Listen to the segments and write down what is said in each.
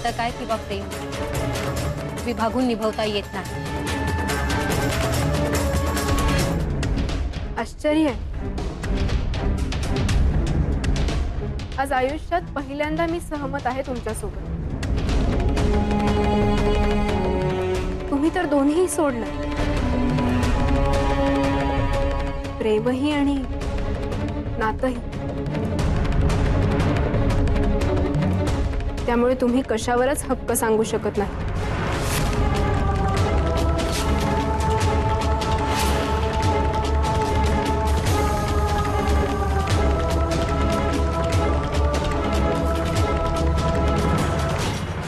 नातं काय किंवा प्रेम विभागून निभवता येत नाही. आश्चर्य आहे. आज आयुष्यात पहिल्यांदा मी सहमत आहे तुमच्यासोबत. तुम्ही तर दोन्ही सोडलं प्रेमही आणि नातही. त्यामुळे तुम्ही कशावरच हक्क सांगू शकत नाही.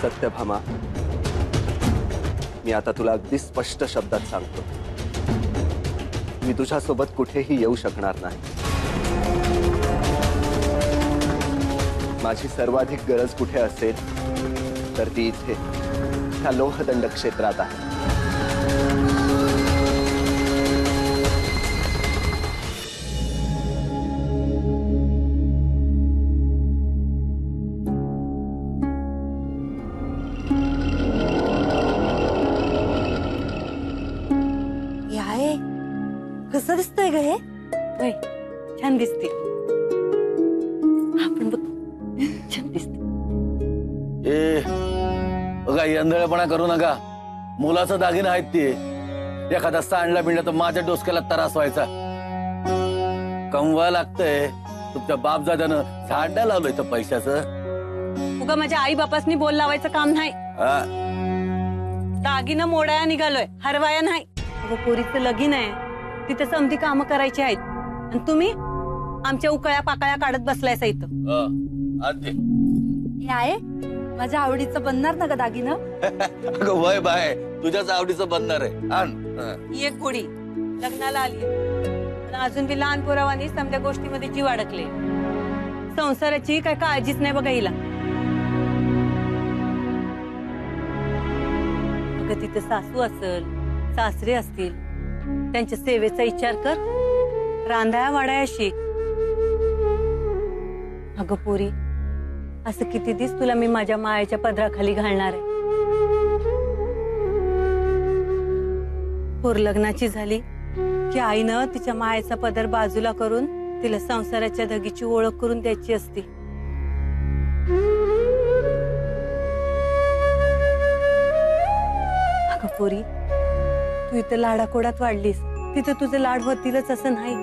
सत्यभामा, मी आता तुला अगदी स्पष्ट शब्दात सांगतो. मी तुझ्यासोबत कुठेही येऊ शकणार नाही. माझी सर्वाधिक गरज कुठे असेल तर ती इथे ह्या लोहदंड क्षेत्रात आहे. बघा यंधळपणा करू नका. मुलाचं दागिना आहेत ते. एखादा सांडला बिंडला तर माझ्या डोसक्याला त्रास व्हायचा. कमवा लागतंय. तुमच्या बापजाद्यानं झाडा लावलंय तर पैशाचं. उगा माझ्या आई बापासनी बोल लावायचं काम नाही. हा. दागिनं मोडाया निघालोय हरवाया नाही. अगं पोरीचं लगीन आहे. तिथे समधी कामं करायची आहेत. आणि तुम्ही आमच्या उकळ्या पाकळ्या काढत बसलायसा इथं. हा. हे आहे? माझ्या आवडीचं बनणार ना ग दागिनं? अगं वय बाय. तुझ्याच आवडीचं बनणार आहे. आण. हा. ही एक गोडी लग्नाला आली. पण अजून बी लहान पोरावानी समध्या गोष्टीमध्ये जीव अडकले. संसाराची काय काळजीच नाही बघा हिला. अगं तिथे सासू असल सासरे असतील त्यांच्या सेवेचा विचार कर. रांधाया वाडाया शिक अगं पोरी असं किती दिस तुला मी माझ्या मायाच्या पदराखाली घालणार आहे. पोर लग्नाची झाली की आईनं तिच्या मायेचा पदर बाजूला करून तिला संसाराच्या धगीची ओळख करून द्यायची असती. अगं पोरी तू इथं लाडाकोडात वाढलीस. तिथं तुझे लाड होतीलच असं नाही.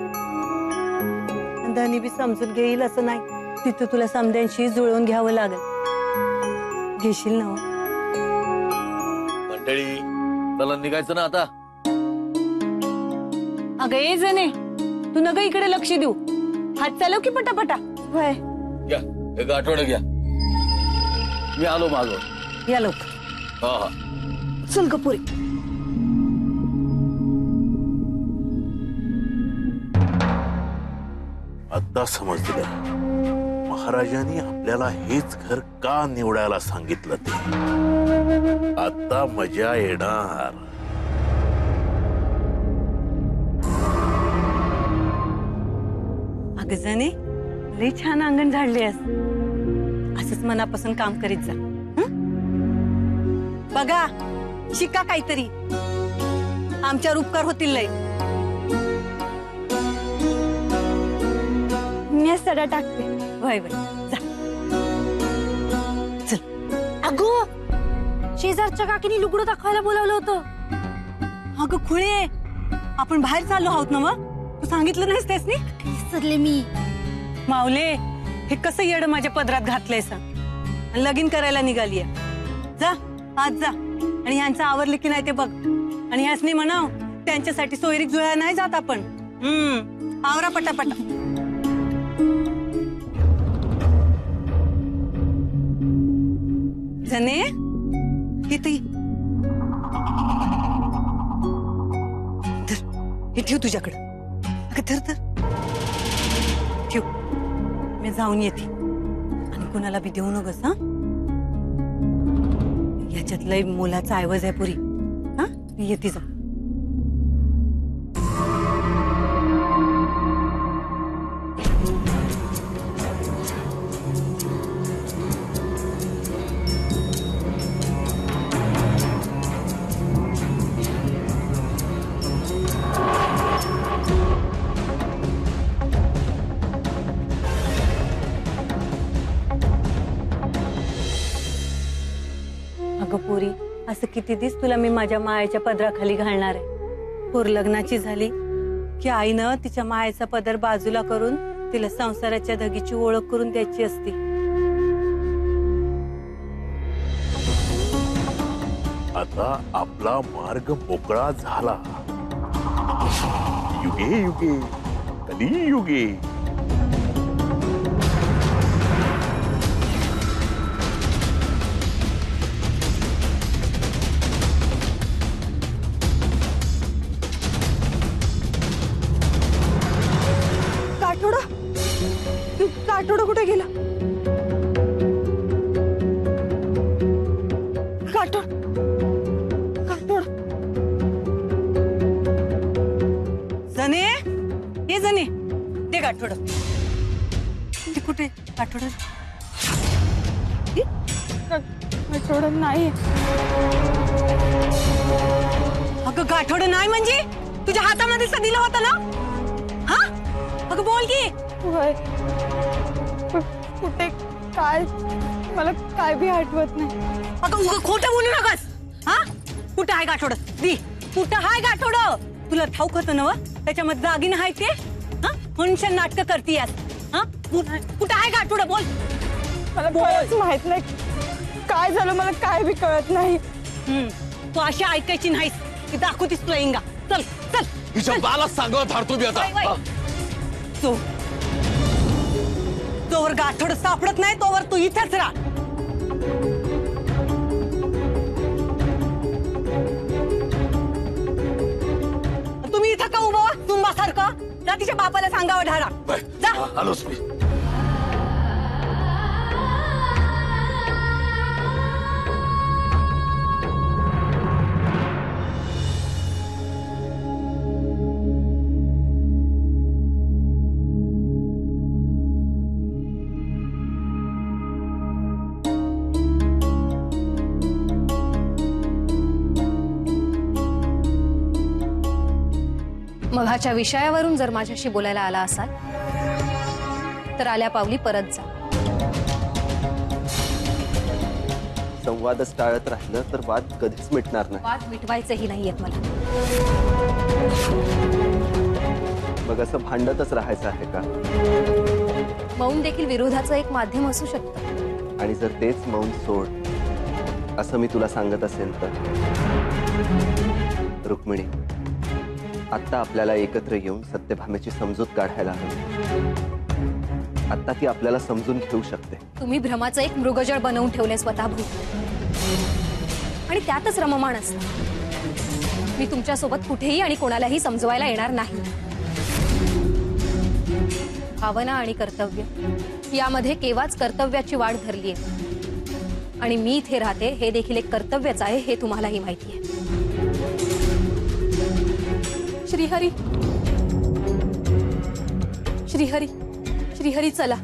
धनी बी समजून घेईल असं नाही. तिथं तुला समद्यांशी जुळवून घ्यावं लागेल. घेशील ना हो? मंडळी चला निघायचं ना आता. अगं ये जणे. तू नग इकडे लक्ष देऊ. हात चालव की पटापटा? होय. घ्या एक आठवडं घ्या. मी आलो मागं. या हा हा. चल ग पुरी. आता समजलं. महाराजांनी आपल्याला हेच घर का निवडायला सांगितलं ते? आता मजा येणार. अगं जणे लई छान अंगण झाडले असंच मनापासून काम करीत जा. हं? बघा शिका काहीतरी. आमच्यावर उपकार होतील लय मी सडा टाकते. वय वय. जा. अगो शेजारच्या काकीने लुगडं दाखवायला बोलावलं होतं. अगं खुळे. आपण बाहेर चाललो आहोत ना मग? तू सांगितलं नाहीस त्यासनी विसरले मी? मावले हे कसं येड माझ्या पदरात घातलंय सांग. लगीन करायला निघालीये. जा आज जा. आणि ह्यांचं आवरले की नाही ते बघ. आणि ह्यासनी म्हणाव त्यांच्यासाठी सोयरीक जुळ्या नाही जात आपण. हम्म आवरा पटापटा. जने? इथे ये. हे ठेव तुझ्याकडं. अगं धर धर. ठेव. मी जाऊन येते. आणि कुणाला बी देऊ नकोस हा? याच्यात लय मोलाचा ऐवज आहे पुरी. हा? येते जा. किती दिस तुला मी माझ्या मायाच्या पदराखाली घालणार आहे? पोर लग्नाची झाली की आईनं तिच्या मायाचा पदर बाजूला करून तिला संसाराच्या धगीची ओळख करून द्यायची असती. आता आपला मार्ग मोकळा झाला. युगे युगे कधी युगे गाठोड नाही. अगं गाठोड नाही म्हणजे? तुझ्या हातामध्ये दिला होता ना? हा? अगं बोल की. होय. कुठे काय? मला काय बी आठवत नाही. अगं उगं खोटं बोलू नकस. हा? कुठं आहे गाठोड? दी. कुठं आहे गाठोड? तुला ठाऊक होतं ना व? त्याच्यामध्ये दागिनं आहे ते? हा? म्हणून नाटक करतीयास. कुठं आहे- कुठं आहे गाठोड? बोल. मला खरंच माहीत नाही. काय झालं मला काय बी कळत नाही. हम्म. तू अशी ऐकायची नाहीस. ती दाखवतीस तुला इंगा. चल चल. हिच्या बाला सांगत हारतो मी आता. वै, वै. तो. तोवर गाठोड सापडत नाही तोवर तू इथेच राहा. तुम्ही इथं का उभं तुंबासारखं जा तिच्या बापाला सांगावं ढारा. जा. आलोच मी. मघाच्या विषयावरून जर माझ्याशी बोलायला आला असाल तर आल्या पावली परत जा. संवादच टाळत राहिलं तर वाद कधीच मिटणार नाही. वाद मिटवायचेही नाहीयेत मला. मग असं भांडतच राहायचं आहे का? मौन देखील विरोधाचं एक माध्यम असू शकतं. आणि जर तेच मौन सोड असं मी तुला सांगत असेल तर? रुक्मिणी आत्ता आपल्याला एकत्र येऊन सत्यभामेची समजूत काढायला हवी. आत्ता ती आपल्याला समजून घेऊ शकते. तुम्ही भ्रमाचं एक मृगजळ बनवून ठेवले स्वतःभूत आणि त्यातच रममाण असतं. मी तुमच्यासोबत कुठेही आणि कोणालाही समजवायला येणार नाही. भावना आणि कर्तव्य. यामध्ये केव्हाच कर्तव्याची वाढ धरली आहे आणि मी इथे राहते हे देखील एक कर्तव्यच आहे हे तुम्हालाही माहिती आहे. श्रीहरी. श्रीहरी. श्रीहरी चला.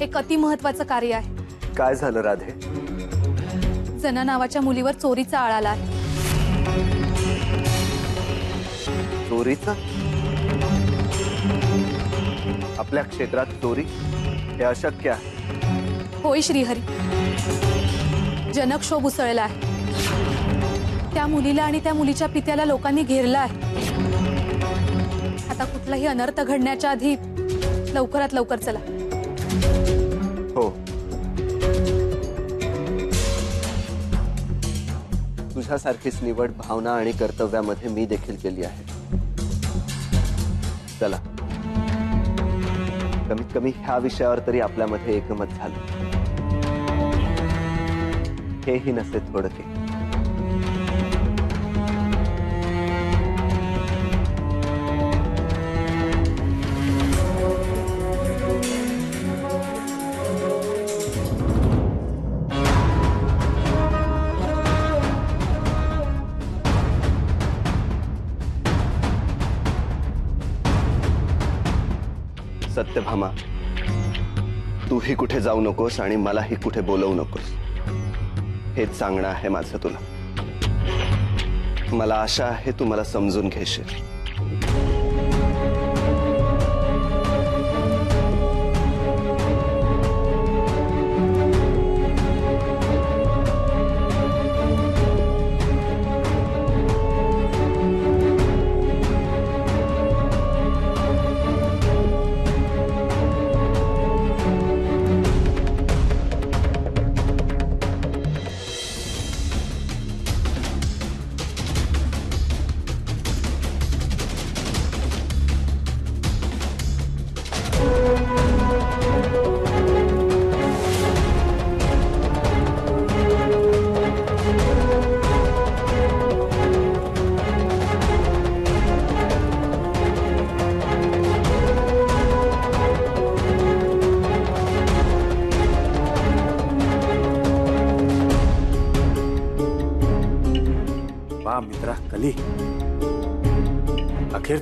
एक अति महत्वाचं कार्य आहे. काय झालं राधे? जना नावाच्या मुलीवर चोरीचा आळ आला आहे. चोरीचा? आपल्या क्षेत्रात चोरी? हे अशक्य आहे. होय श्रीहरी. जनक्षोभ उसळला आहे. त्या मुलीला आणि त्या मुलीच्या पित्याला लोकांनी घेरला आहे. कुठलाही अनर्थ घडण्याच्या आधी लवकरात लवकर चला. हो. तुझ्यासारखीच निवड भावना आणि कर्तव्यामध्ये मी देखील केली आहे. चला. कमीत कमी ह्या विषयावर तरी आपल्यामध्ये एकमत झालं. हेही नसे थोडके. थांबा तूही कुठे जाऊ नकोस आणि मलाही कुठे बोलवू नकोस. हेच सांगणं आहे माझं तुला. मला आशा आहे तू मला समजून घेशील.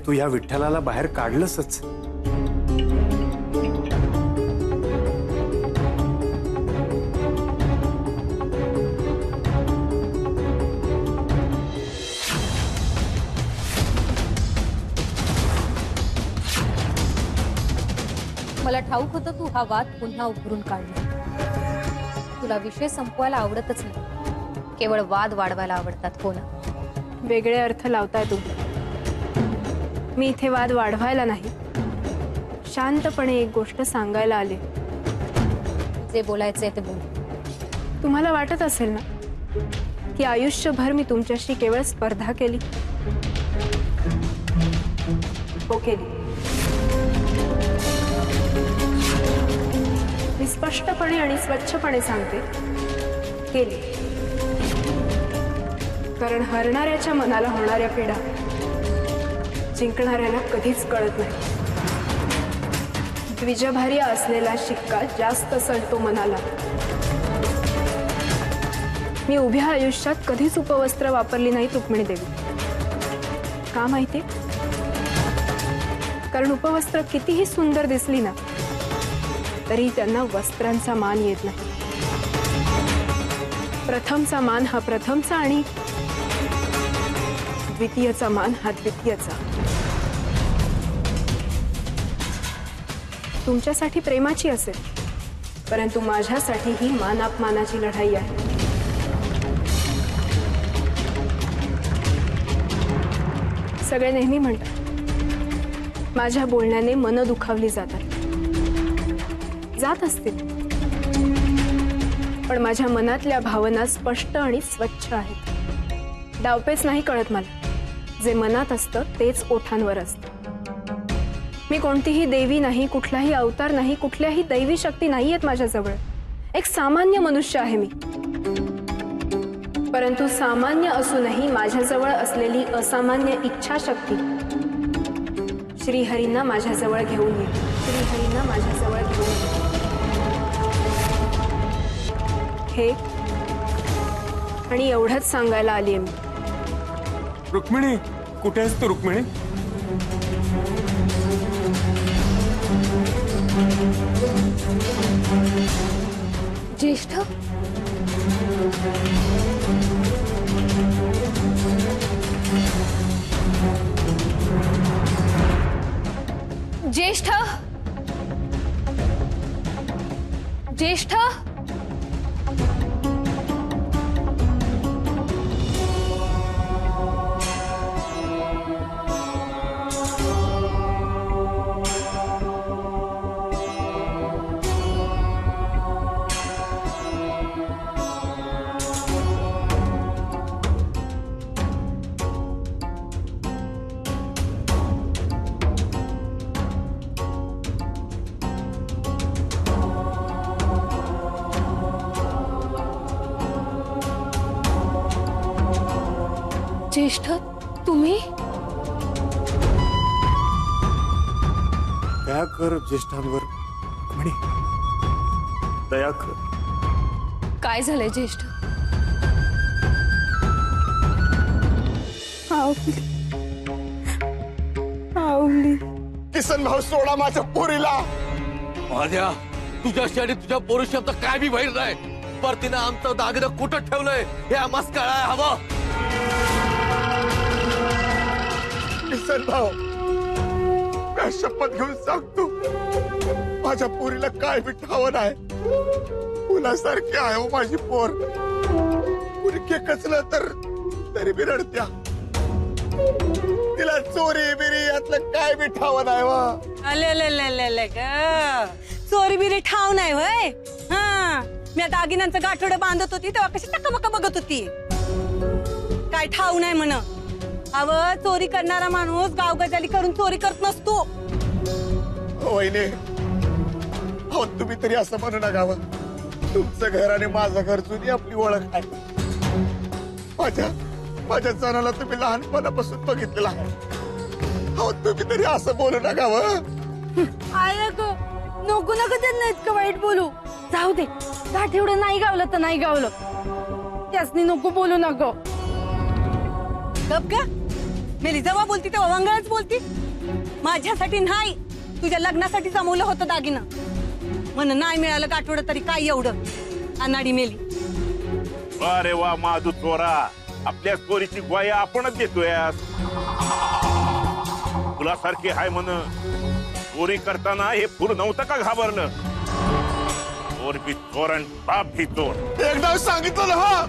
तू या विठ्ठलाला बाहेर काढलंसच. मला ठाऊक होतं तू हा वाद पुन्हा उभरून काढणार. तुला विषय संपवायला आवडतच नाही. केवळ वाद वाढवायला आवडतात हो ना? वेगळे अर्थ लावताय तुम्ही. मी इथे वाद वाढवायला नाही. शांतपणे एक गोष्ट सांगायला आले. जे बोलायचंय ते बोल. तुम्हाला वाटत असेल ना की आयुष्यभर मी तुमच्याशी केवळ स्पर्धा केली? हो केली. मी स्पष्टपणे आणि स्वच्छपणे सांगते केली. कारण हरणाऱ्याच्या मनाला होणाऱ्या पीडा जिंकणाऱ्याला कधीच कळत नाही. द्विजभार्य असलेला शिक्का जास्त सळतो मनाला. मी उभ्या आयुष्यात कधीच उपवस्त्र वापरली नाही रुक्मिणी देवी. का माहिती? कारण उपवस्त्र कितीही सुंदर दिसली ना तरी त्यांना वस्त्रांचा मान येत नाही. प्रथमचा मान हा प्रथमचा आणि द्वितीयचा मान हा द्वितीयचा. तुमच्यासाठी प्रेमाची असेल. परंतु माझ्यासाठी ही मान अपमानाची लढाई आहे. सगळे नेहमी म्हणतात माझ्या बोलण्याने मन दुखावली जातात. जात असतील. पण माझ्या मनातल्या भावना स्पष्ट आणि स्वच्छ आहेत. डावपेच नाही कळत मला. जे मनात असतं तेच ओठांवर असतं. मी कोणतीही देवी नाही कुठलाही अवतार नाही कुठल्याही दैवी शक्ती नाही आहेत माझ्याजवळ. एक सामान्य मनुष्य आहे मी. परंतु सामान्य असूनही माझ्याजवळ असलेली असामान्य इच्छाशक्ती श्रीहरींना माझ्याजवळ घेऊन ये श्रीहरींना माझ्याजवळ घेऊन ये हे आणि एवढंच सांगायला आलीये मी. रुक्मिणी कुठे आहेस तू रुक्मिणी? ज्येष्ठ? ज्येष्ठ? ज्येष्ठ? ज्येष्ठ? तुम्ही? दया कर ज्येष्ठांवर रुक्मिणी दया कर काय झालंय ज्येष्ठ? किसन भाऊ सोडा माझ्या पोरीला. माझ्या तुझ्याशी आणि तुझ्या पोरुषात काय बी बाहेर नाही. पर तिनं आमचं दागिनं कुठं ठेवलंय? हे आम्हाच कळाय हवं. किसन काय शपथ घेऊन सांगतो माझ्या पोरीला काय विठावं ठाव नाही मुलासारखी आहे हो माझी पोर. कुणी केकचलं तर तरी बिरडत्या. तिला चोरी बिरी यातलं काय बी ठाव नाही वा हो. अले ले ग. चोरी बिरी ठाव नाही वय हा. मी दागिन्यांचं गाठोडं बांधत होती तेव्हा कशी टकमक बघत होती? काय ठाव नाही म्हण. अव चोरी करणारा माणूस गावगजाली करून चोरी करत नसतो. वहिने. हो तुम्ही तरी असं म्हणू नका वा. तुमचं घर आणि माझं घर जुनी आपली ओळख आहे. माझ्या माझ्या सणाला तुम्ही लहानपणापासून बघितलेला आहे. हो तुम्ही तरी असं बोलू नका व आय ग नको नको त्यांना इतकं वाईट बोलू. जाऊ दे. गाठेवढं नाही गावलं तर नाही गावलं. त्यासनी नको बोलू नको गप का मेली जेव्हा बोलती तेव्हा वंगाळच बोलती. माझ्यासाठी नाही तुझ्या लग्नासाठी जमवलं होतं दागिनं. म्हण नाही मिळालं का आठवडं तरी काय एवढं? अनाडी मेली. अरे वा माधू चोरा आपल्या चोरीची ग्वाही आपणच देतोय तुला सारखी हाय म्हण. चोरी करताना हे फुल नव्हतं का घाबरलं चोर बी चोर आणि बाप भी चोर. एकदा सांगितलं ना हा?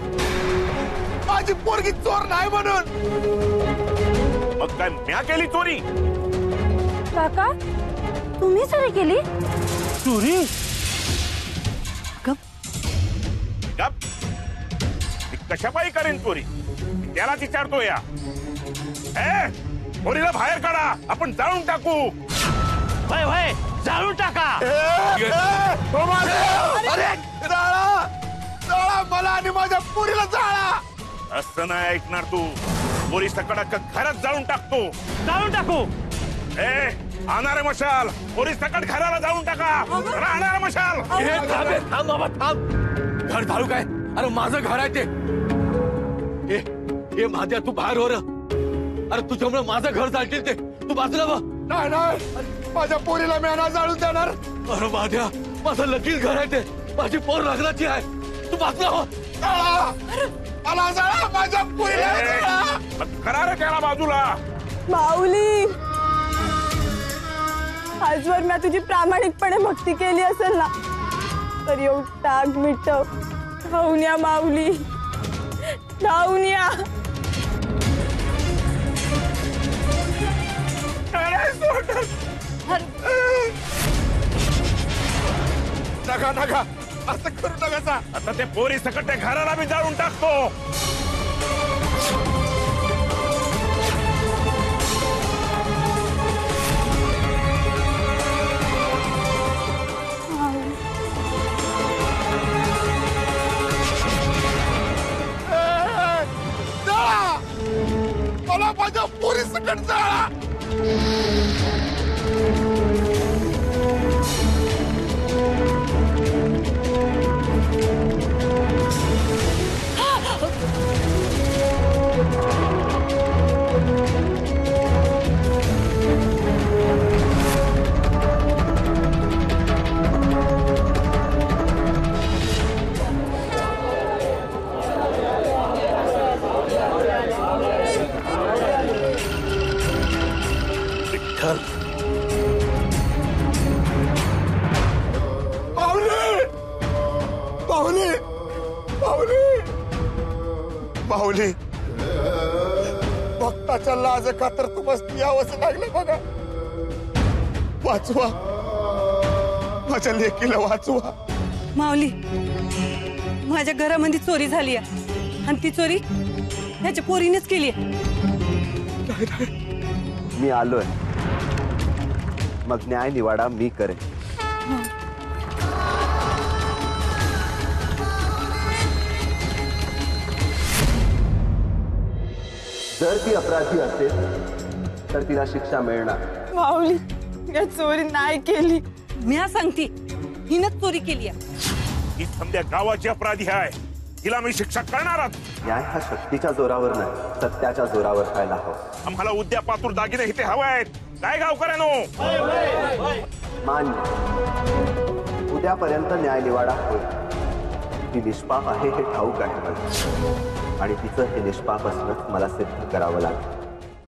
माझी पोरगी चोर नाही म्हणून. मग काय म्या केली चोरी? काका तुम्ही चोरी केली? चोरी? गप. मी कशापायी करेन चोरी? त्यालाच विचारतो या. ए चोरीला बाहेर काढा. आपण जाळून टाकू. वय वय जाळून टाका. अरे जाळा! जाळा मला आणि माझ्या पोरीला जाळा! असं नाही ऐकणार तू. सकड अख्खं घरात जाळून टाकतो. जाळून टाकू. ए आणणारे मशाल. चोरी सकट घराला जाळून टाका. राहणार मशाल. हे थांब हे, थांब बाबा थांब. घर झाडू काय? अरे माझं घर आहे ते. ए ए माझ्या तू बाहेर हो र. अरे तुझ्यामुळे माझं घर चालतील ते. तू बाजूला बघ. नाही नाही. माझ्या पोरीला मी अनाज जाळून देणार. अरे माझ्या माझं लगीन घर आहे ते. माझी पोर लग्नाची आहे. तू बाजूला हो. जाळा मला जाळा माझ्या बाजूला माऊली आजवर मी तुझी प्रामाणिकपणे भक्ती केली असेल ना, तर येऊ टाक मिटव. धावून या माऊली धावून या नका. असं करू नका आता ते पोरी सकट त्या घराला मी जाळून टाकतो. मला माझ्या पोरी सकट जाळा. विठ्ठल माऊली माऊली माऊली माऊली भक्ताच्या लाज खातर तुम्हाला यावंच लागलं बघा. वाचवा. माझ्या लेकीला वाचवा. माऊली माझ्या घरामध्ये चोरी झाली आहे. आणि ती चोरी ह्याच्या पोरीनेच केली आहे. मी आलोय. मग न्याय निवाडा मी करेन. जर ती अपराधी असेल तर तिला शिक्षा मिळणार. माऊली या चोरी नाही केली. म्या सांगते हिनच चोरी केली आहे. ही समध्या गावाची अपराधी आहे. तिला मी शिक्षा करणारच न्याय हा शक्तीच्या जोरावर नाही सत्याच्या जोरावर व्हायला हवं. आम्हाला उद्या पातूर दागिने इथे हवे आहेत. काय गावकऱ्यानो मान्य. उद्यापर्यंत न्याय निवाडा होईल. ती निष्पाप आहे हे ठाऊक आहे मला. आणि तिचं हे निष्पाप असणं मला सिद्ध करावं लागेल.